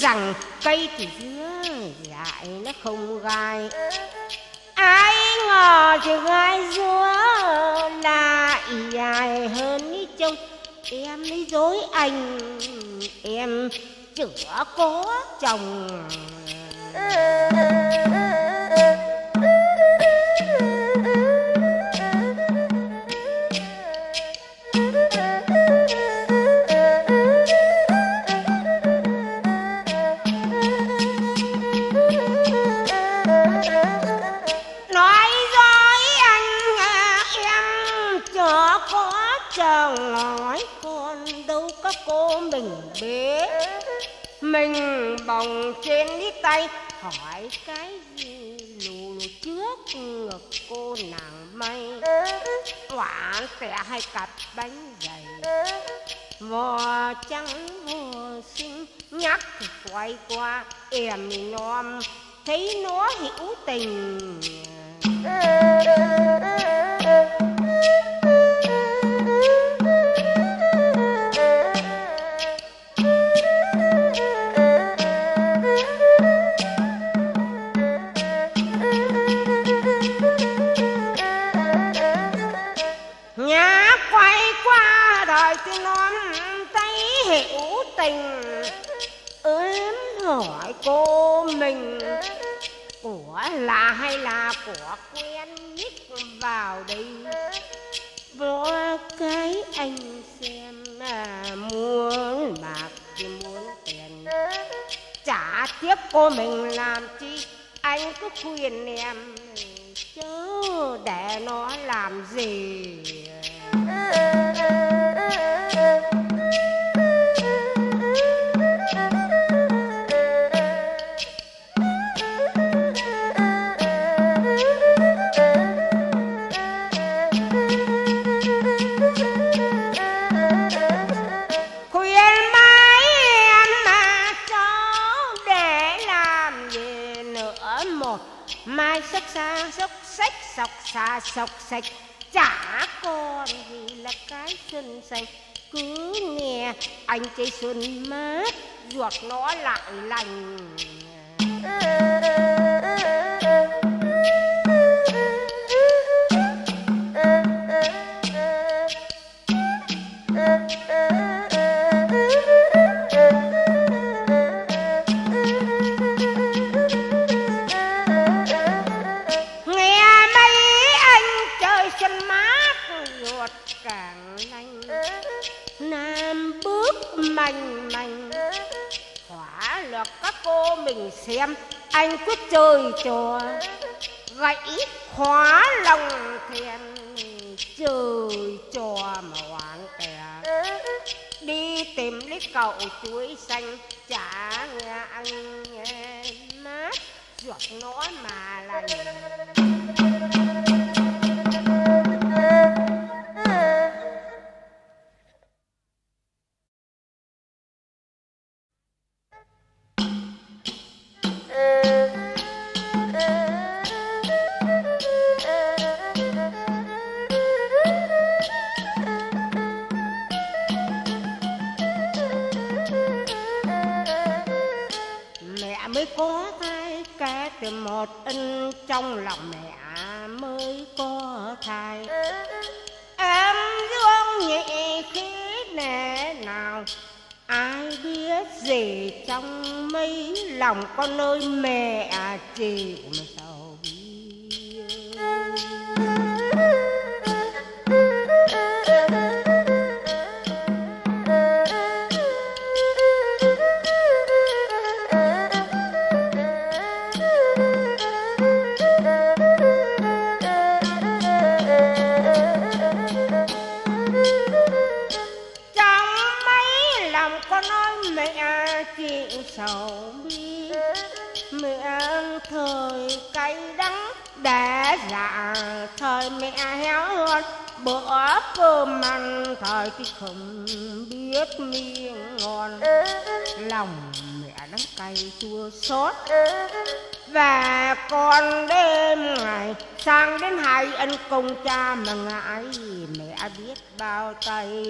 rằng cây thì dứa dại nó không gai. Ai ngờ thì gai dứa là dài hơn ý trông em lấy dối anh, em chữa có chồng. Khỏi cái gì? Lù lù trước ngực cô nàng mây. Quả sẽ hai cặp bánh dày Mò trắng mùa xinh, nhắc thì quay qua, em nom thấy nó hữu tình. Đời thì non tay hữu tình ướm hỏi cô mình. Của là hay là của quen nhất vào đây? Vô cái anh xem mà muốn bạc thì muốn tiền. Trả tiếp cô mình làm chi, anh cứ khuyên em, chớ để nó làm gì. Ta xa sọc sạch, chả còn gì là cái xuân xanh cứ nghe anh chơi xuân mát, ruột nó lại lành. Mình xem. Anh cứ chơi trò gãy khóa lòng thèm. Chơi trò mà hoảng tè. Đi tìm lấy cậu chuối xanh, chả nghe anh nghe mát. Ruột nó mà lành. Công cha mà ngại mẹ biết bao tay.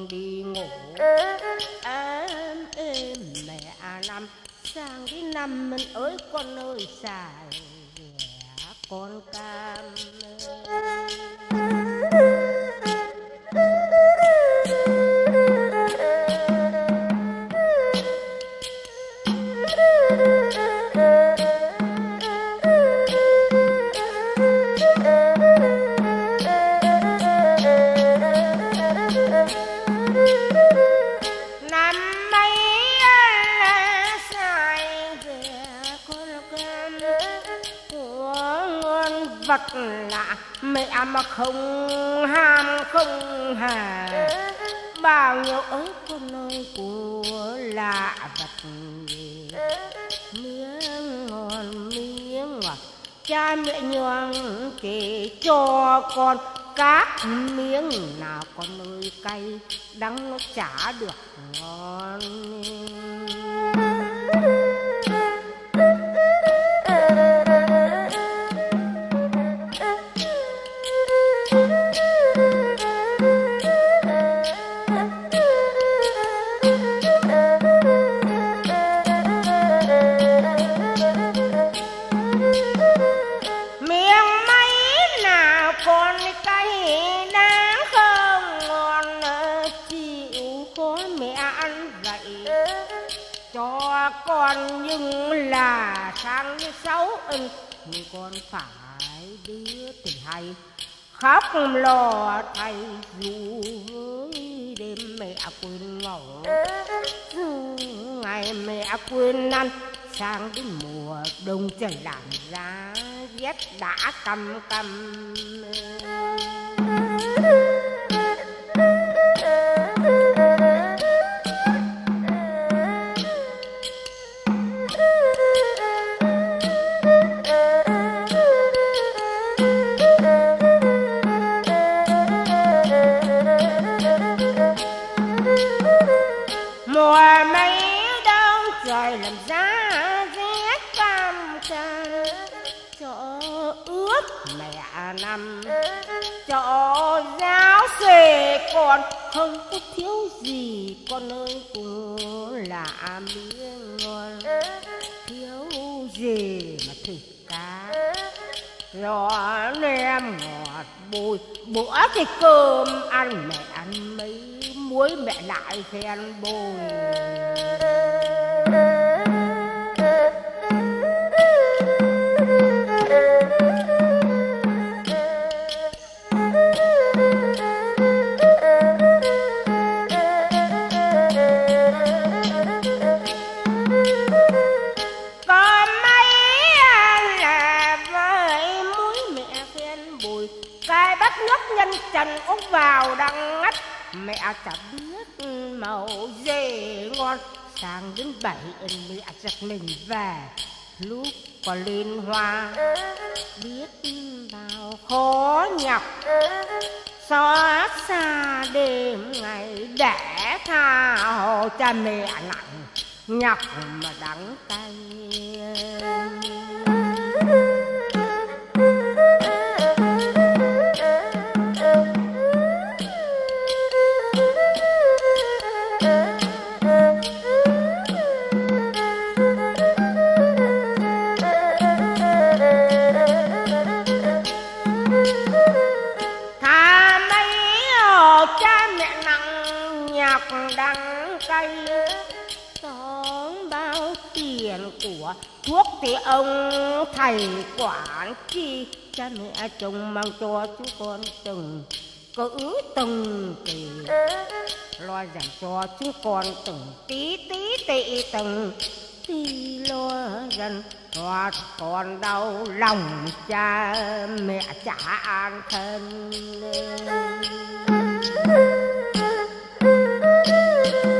Con đi ngủ. Em êm mẹ năm sang đi năm mình ơi, con ơi, xài con cam không ham không hà. Bao nhiêu ớt con ơi của lạ vật miếng ngon miếng ngọt cha mẹ nhường kể cho con. Các miếng nào con ơi cay đắng nó chả được ngon làm ra vết đã cầm cầm bữa thì cơm ăn mẹ ăn mấy muối mẹ lại khen bồi. Lĩnh vẻ về lúc còn lên hoa. Biết bao khó nhọc, xót xa đêm ngày để tha. Hồ cha mẹ nặng nhọc mà đắng cay ông thầy quản chi cha mẹ chồng mang cho chú con từng cữ từng kỳ. Lo dành cho chúng con từng tí tí tị từng. Tí lo dần thoát còn đau lòng, cha mẹ chả an thân.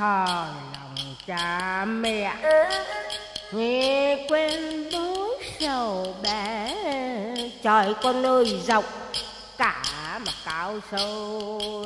thờ lòng cha mẹ. Nghe quên bố sầu bé, trời con ơi rộng cả mà cao sâu.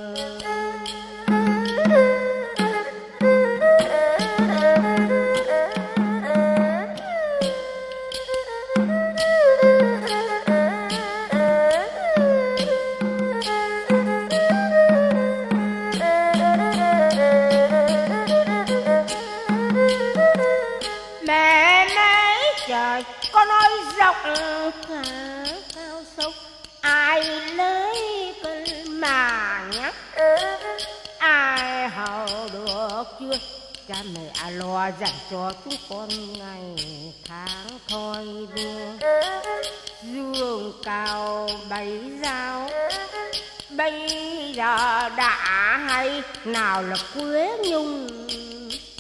Cha mẹ lo dạy cho chúng con ngày tháng thôi đưa dương cao bấy dao bây giờ đã hay nào là quế nhung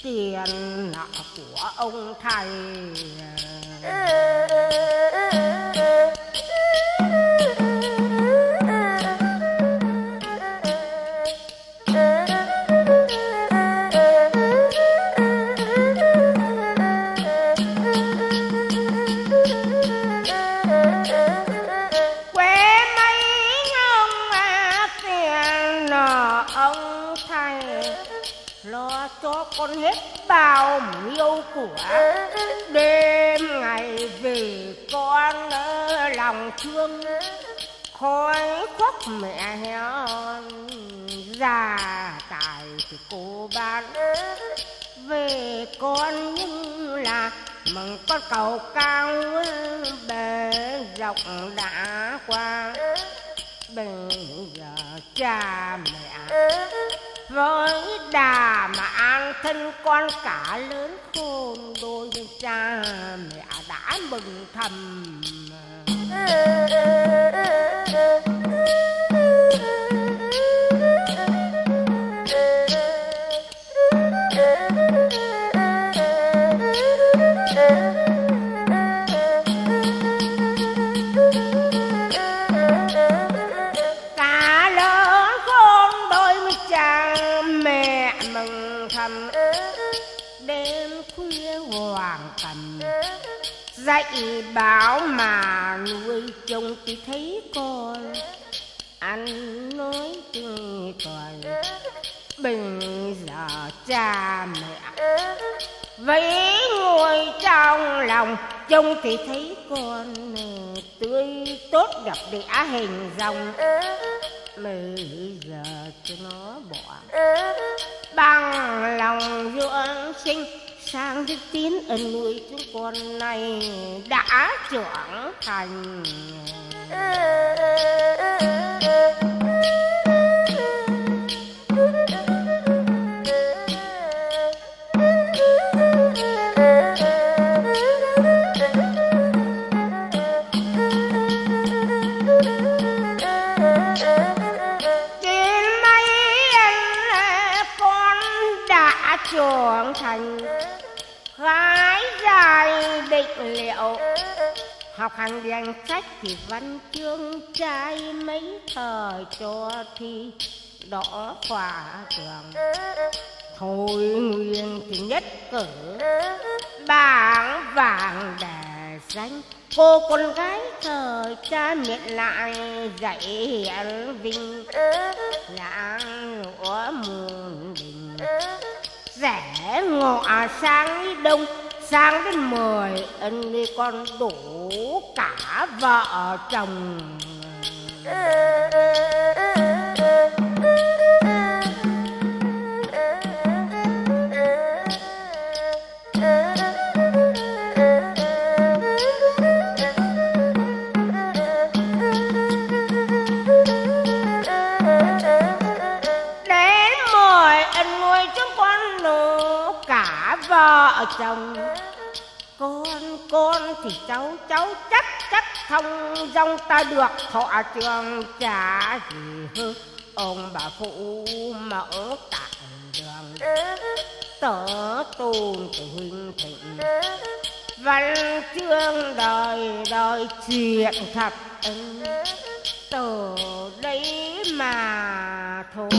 tiền nợ của ông thầy con hết bao nhiêu của đêm ngày về con lòng thương. Khói khóc mẹ già tài thì cô bán. Về con nhưng là mừng con cầu cao, bề rộng đã qua. Bây giờ cha mẹ với đà mà an thân con cả lớn khôn, đôi cha mẹ đã mừng thầm. dạy bảo mà nuôi chồng thì thấy con anh nói tiếng còn bây giờ cha mẹ vậy ngồi trong lòng trông thì thấy con tươi tốt gặp đẽ hình dòng. Bây giờ cho nó bỏ bằng lòng dưỡng sinh sang đức tín ân nuôi chúng con này đã trưởng thành. Học hành sách thì văn chương, trai mấy thời cho thi, đỏ quả trường thôi nguyên thì nhất cử, bảng vàng đà danh cô con gái thời cha mẹ lại dạy hiển vinh. Lãng lũa muôn đình rẻ ngọ sang đông sang đến mười anh đi con đủ cả vợ chồng. Đến chồng thì cháu cháu chắc chắc thông dòng ta được. Họ trường trả gì hơn, ông bà phụ mẫu tại đường. Tớ tôn tử huynh thịnh, văn chương đời đời chuyện thật từ đấy mà thôi.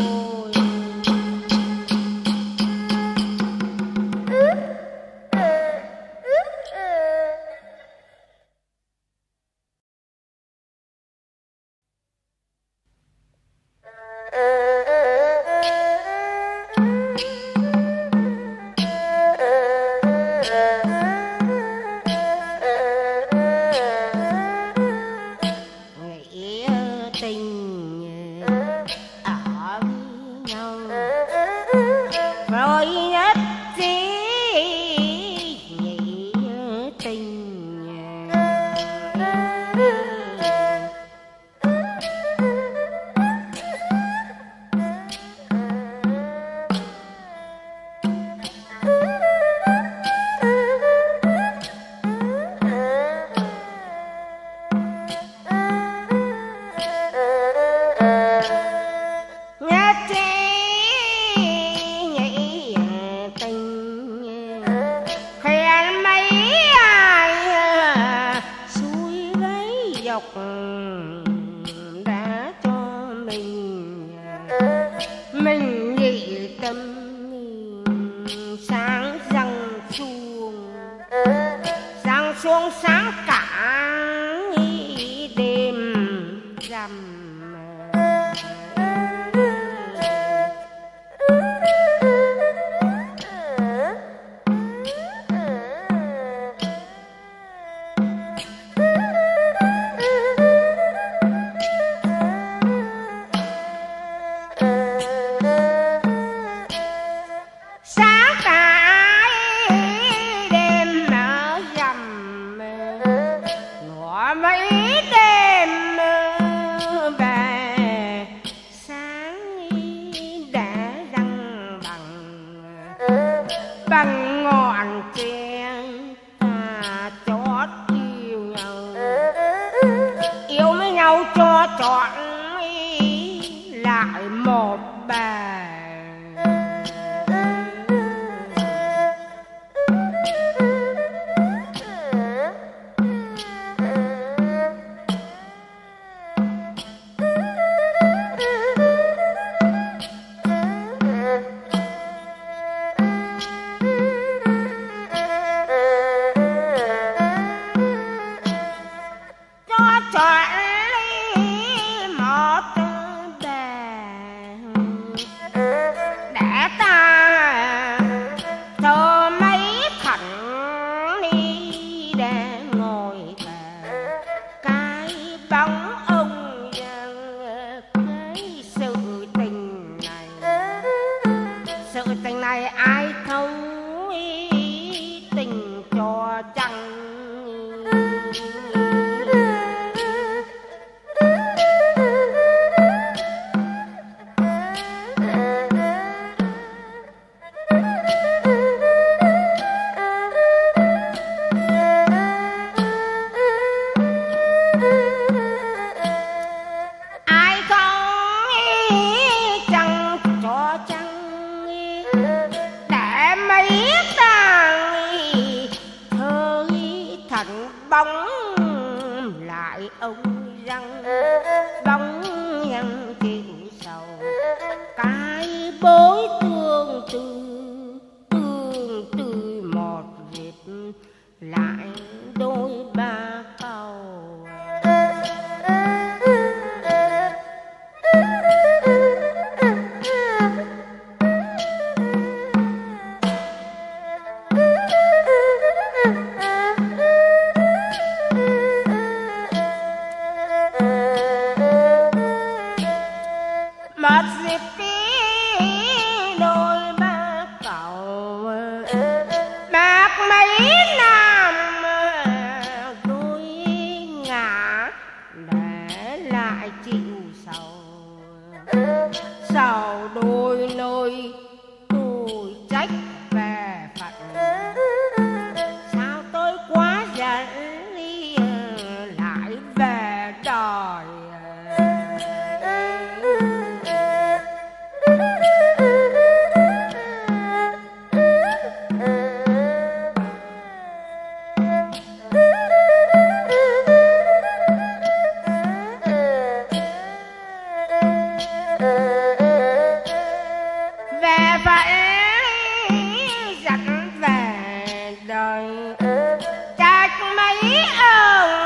Dark my ears.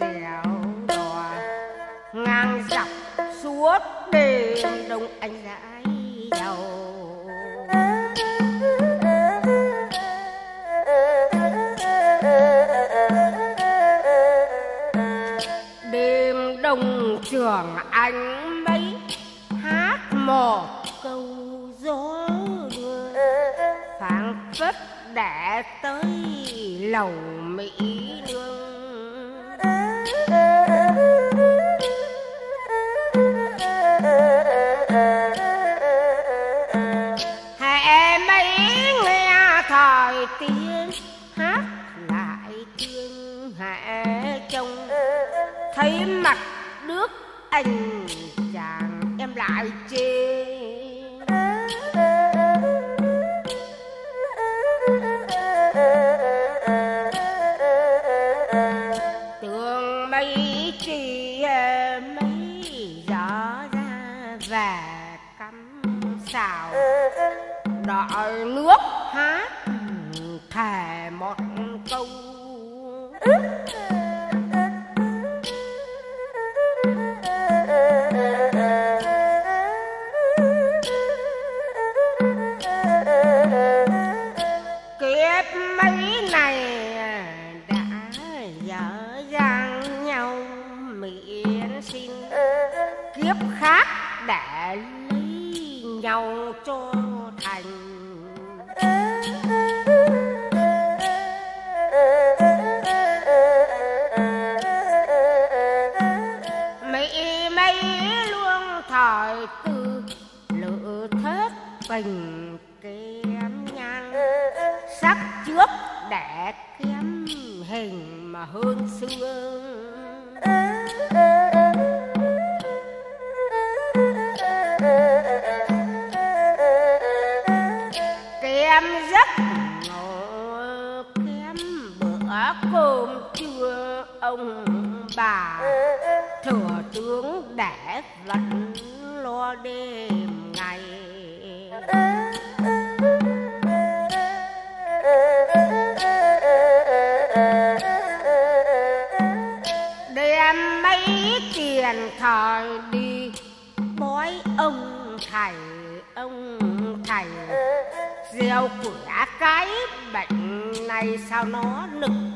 trèo đò. Ngang dọc suốt đêm đông anh dãi đầu đêm đông trường anh mấy hát mò câu gió đưa. Phảng phất đã tới lầu mỹ nương. anh chàng em lại chê. Tường mây chi mấy gió ra về cắm xào đợi nước tư lữ thết bình kém nhang. Sắc trước để kiếm hình mà hơn xưa. Kém rất ngộ kém bữa cơm trưa ông bà. bệnh này sao nó nực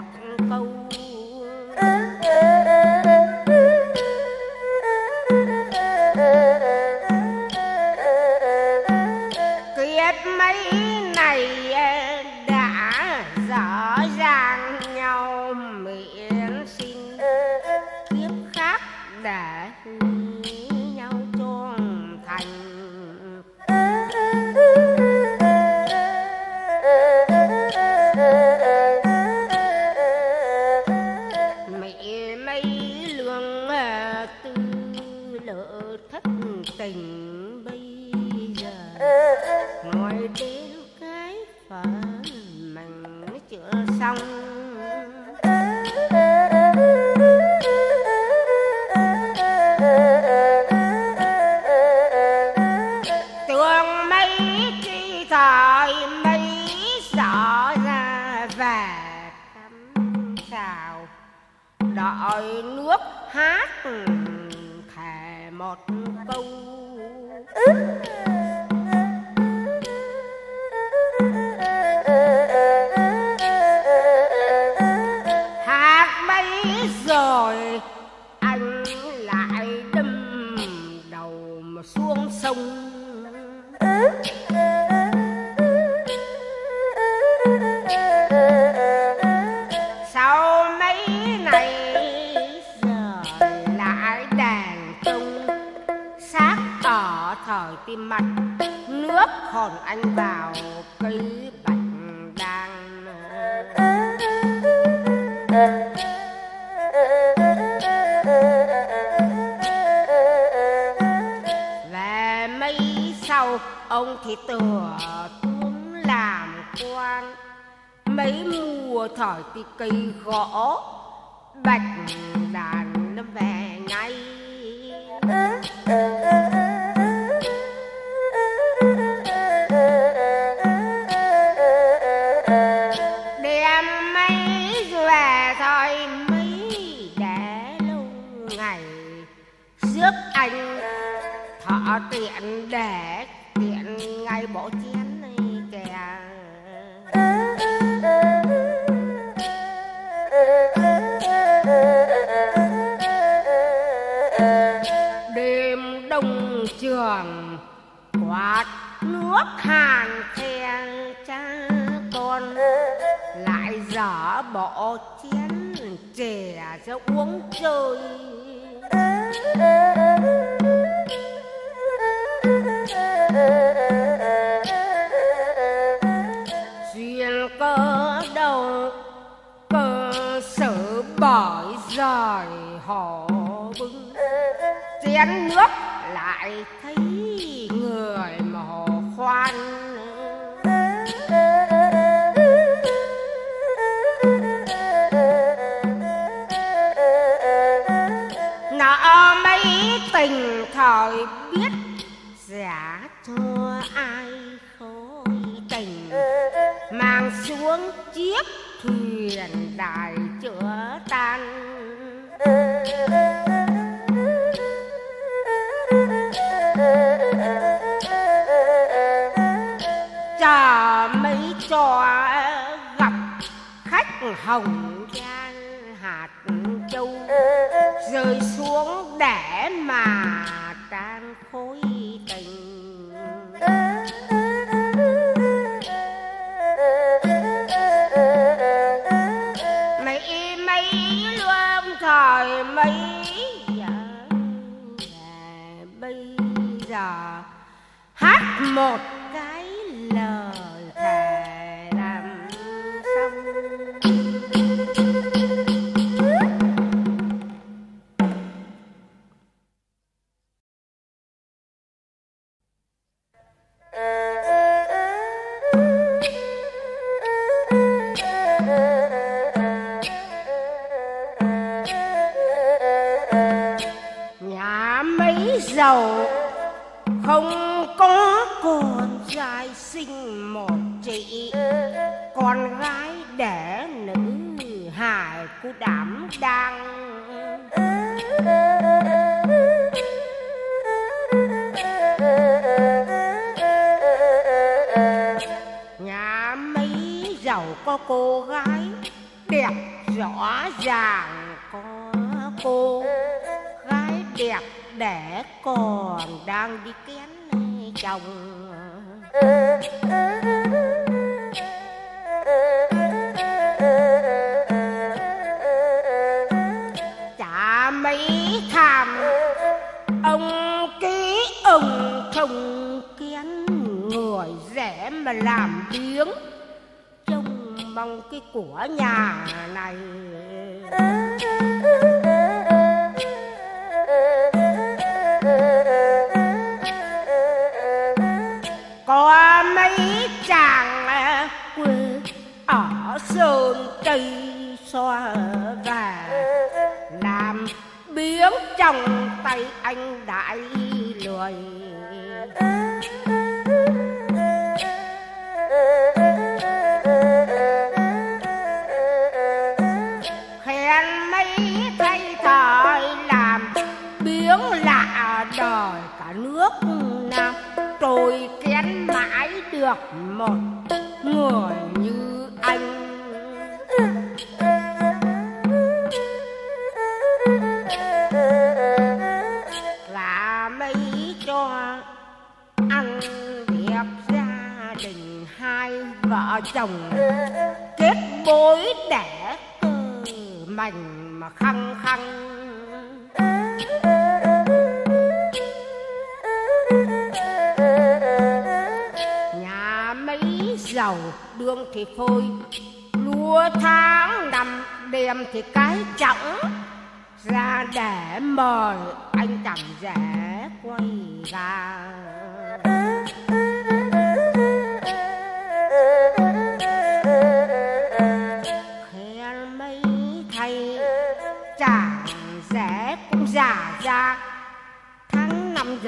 ngọt câu rồi thì kỳ khổ bạch đàn nó về ngay. Đem mấy về thôi mỹ để lâu ngày. Rước anh thọ tiện để sẽ uống trời duyên cơ đầu cơ sở bởi rời họ bưng chén nước lại thấy người mà họ khoan. rồi biết. Giả thơ ai khối tình. Ừ. Mang xuống chiếc thuyền đại chữa tan. Ừ. Chờ mấy trò gặp khách hồng gian hạt châu. Ừ. Rơi xuống để mà hát cái của nhà này.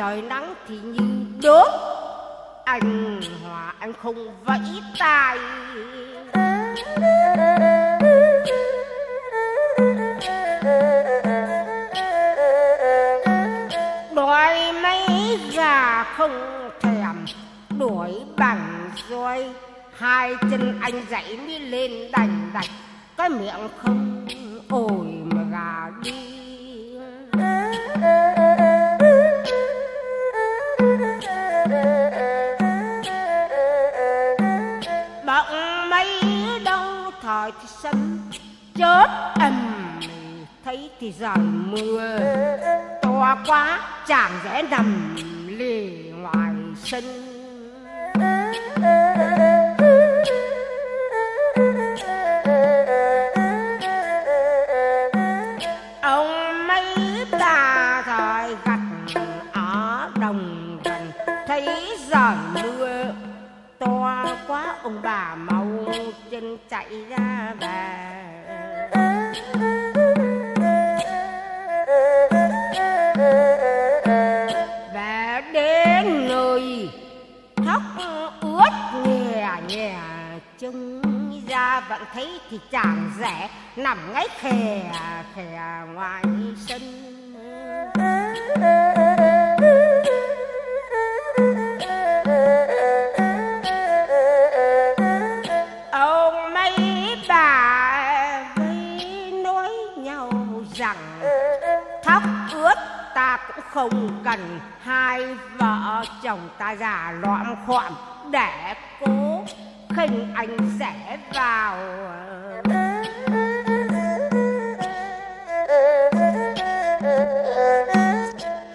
Trời nắng thì như đốt anh hòa, anh không vẫy tay. Đói mấy gà không thèm, đuổi bằng roi hai chân anh dậy mới lên đành đạch, cái miệng không ôi mà gà đi. Sân chớp ầm. Thấy thì giỏi mưa. To quá, chàng rẽ nằm lì ngoài sân. Ông mấy ta rồi gặt ở đồng gần thấy giỏi mưa, to quá, ông bà mau chân chạy ra bà và đến nơi thóc ướt nhè nhè trông ra vẫn thấy thì chàng rẻ nằm ngay khè khè ngoài sân. Không cần hai vợ chồng ta già lõm khọm để cố khinh anh sẽ vào.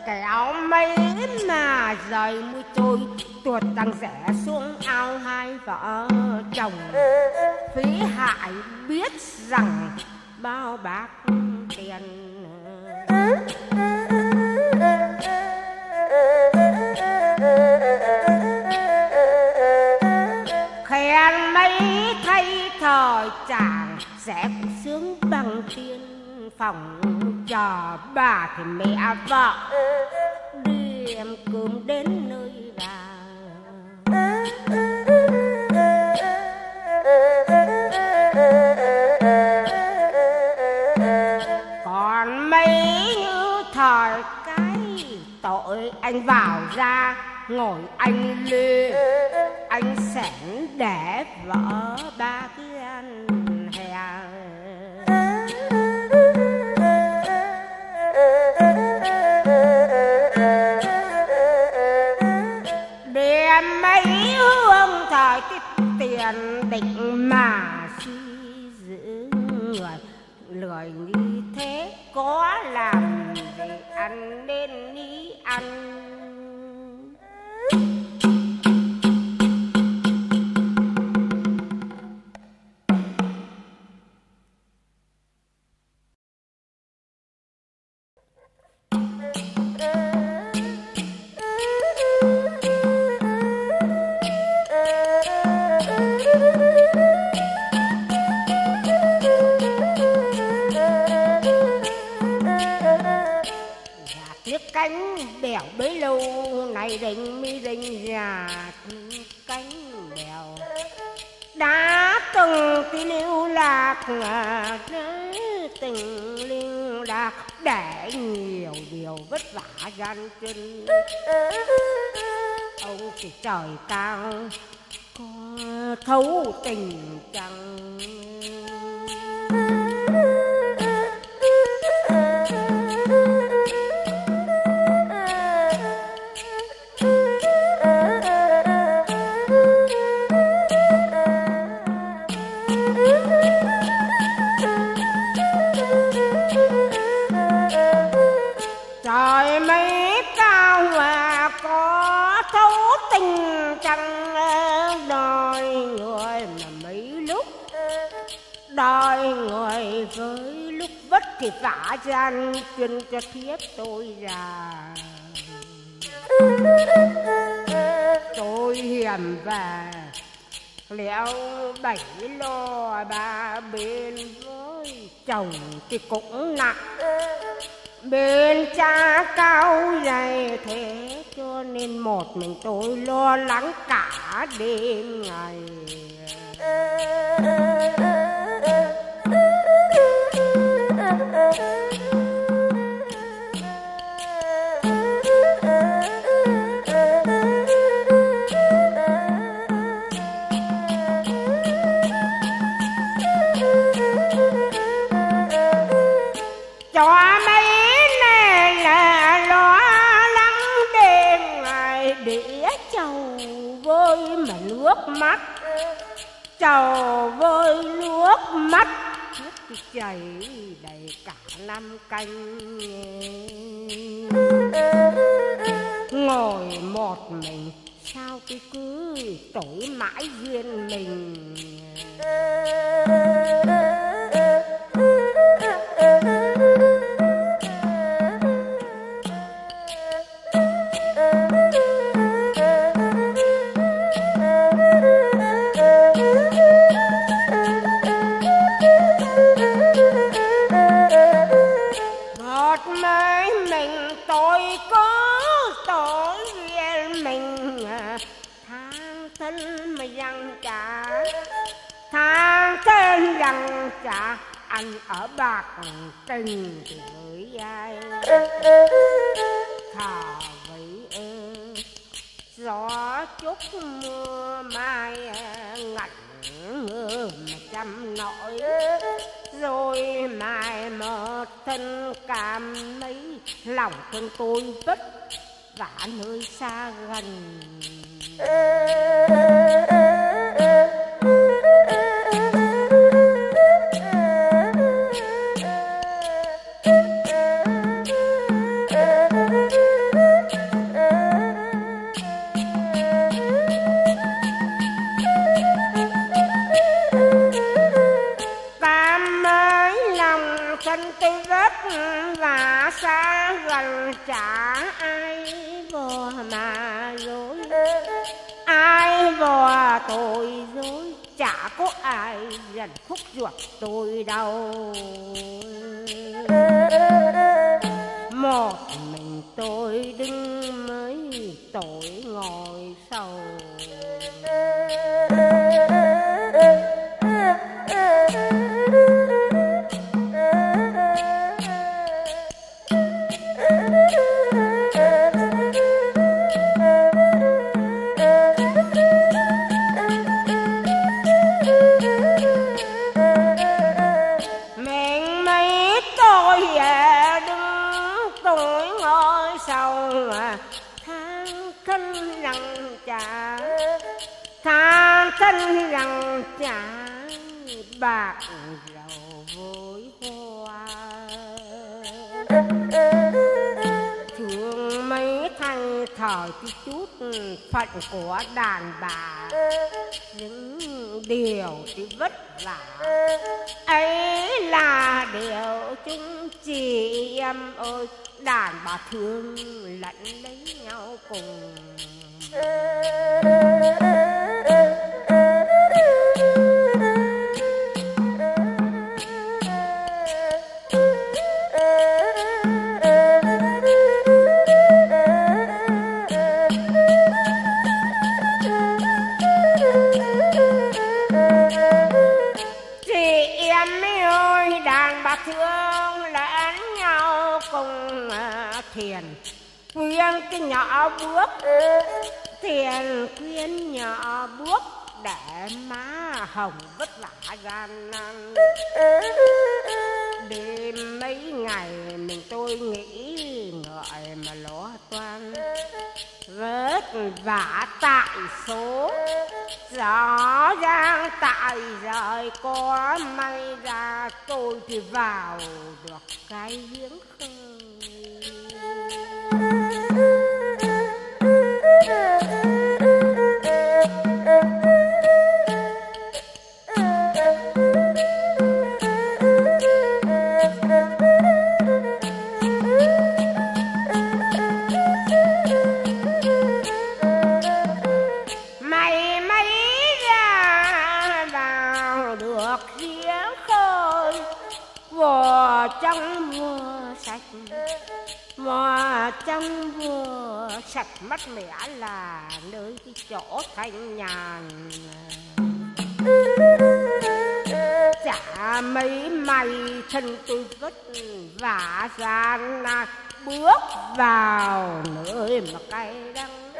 Kéo mấy mà rời mũi trôi, tuột tăng rẽ xuống ao hai vợ chồng. Phí hại biết rằng bao bạc tiền khen mấy thay thời chàng sẽ sướng bằng tiên phòng trò bà thì mẹ vợ. Đi em cơm đến nơi gà tội anh vào ra, ngồi anh lê. Anh sẵn để vợ ba cái anh hè. Đem mấy hương thời cái tiền định mà suy giữ người lười như thế có làm gì ăn nên đi trời cao có thấu tình chẳng thì vả gian chuyên cho thiếp tôi già. Tôi hiểm và léo bảy lo ba bên với chồng thì cũng nặng. Bên cha cao dày thế cho nên một mình tôi lo lắng cả đêm ngày. Canh ngồi một mình sao tôi cứ tối mãi duyên mình thân tôi vất vả nơi xa gần. Đàn bà. Những điều thì vất vả. Ấy là điều chúng chị em ơi. Đàn bà thương lẫn lấy nhau cùng. Vả tại số rõ ràng tại rời có may ra, tôi thì vào được cái giếng khơi. Mắt mẻ là nơi cái chỗ thanh nhàn. Chả mấy mày thân tôi vất vả gian nan bước vào nơi mà cay đắng.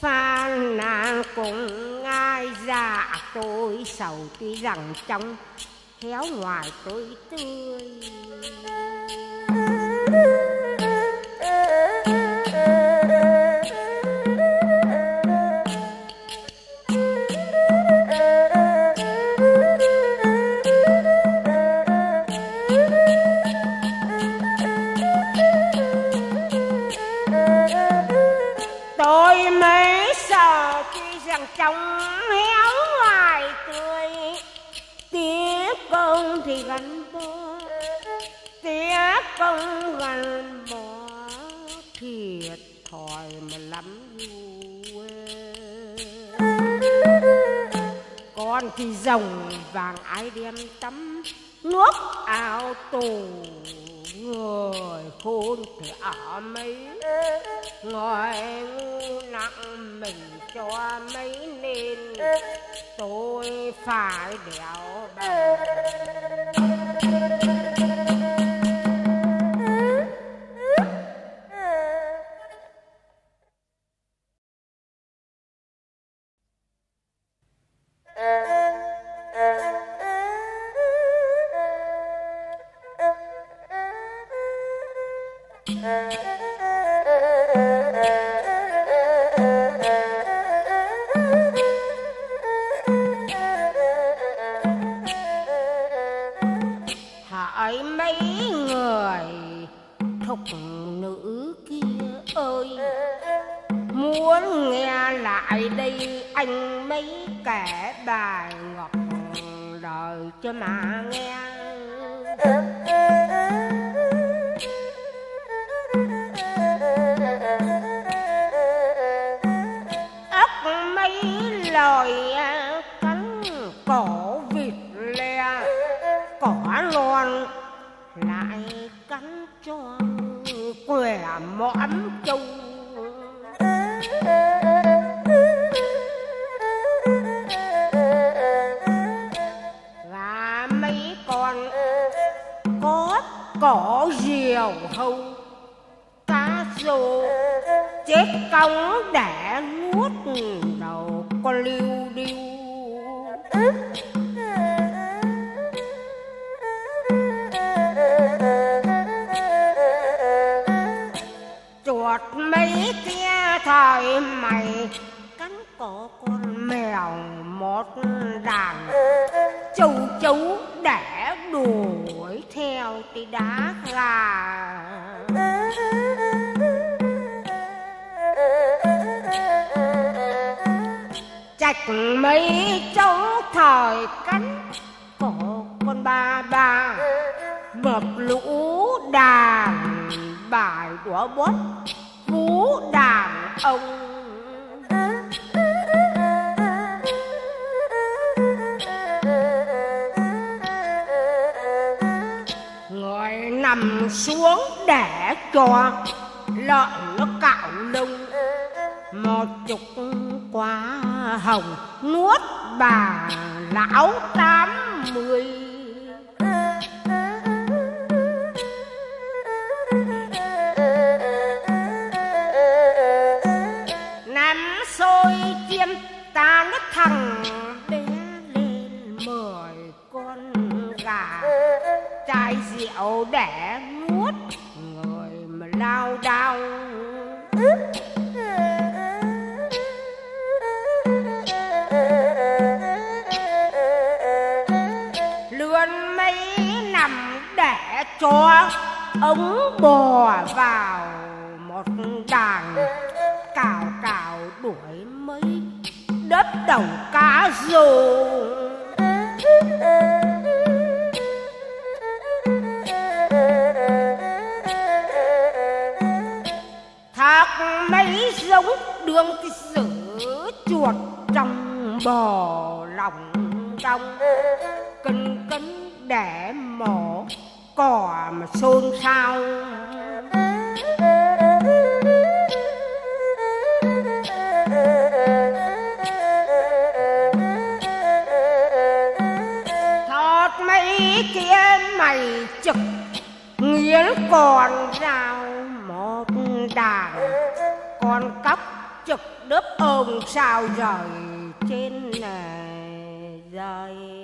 Phàn nàn cùng ngai dạ tôi sầu tuy rằng trong khéo ngoài tôi tươi. Con thì rồng vàng ai đem tắm nước áo tù người khôn thì ở mấy người ngu nặng mình cho mấy nên tôi phải đèo đầu anh kẻ bài ngọc đời cho mà nghe. Lời cánh cổ vịt le, cỏ loan lại cánh cho quẻ mõm. Chết công để nuốt đầu con liêu điêu. Chuột mấy kia thời mày, cắn cổ con mèo một đàn. Chú chú để đuổi theo thì đá gà chạch mấy chỗ thời cắn cổ con ba ba bập lũ đàn bài đũa bốt vũ đàn ông. Ngồi nằm xuống để cho lợn nó cạo lông một chục qua hồng nuốt bà lão tám mươi nắm xôi chiêm ta nó thằng bé lên mười con gà. Chai rượu để nuốt người mà lao đao. Cho ống bò vào một đàn cào cào đuổi mấy đất đầu cá rô. Thác mấy giống đường giữ chuột trong bò lòng trong cân cân để mổ cỏ mà xôn xao. Thót mấy kia mày trực nghiến còn rào một đàn. Con cóc trực đớp ồn sao rời trên này rời.